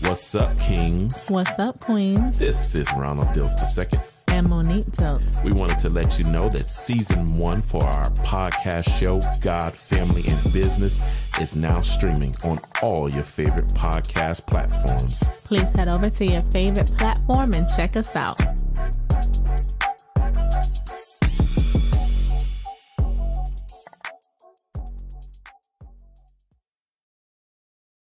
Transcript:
What's up, kings? What's up, queens? This is Ronald Diltz II. And Monique Diltz. We wanted to let you know that season one for our podcast show, God, Family, and Business, is now streaming on all your favorite podcast platforms. Please head over to your favorite platform and check us out.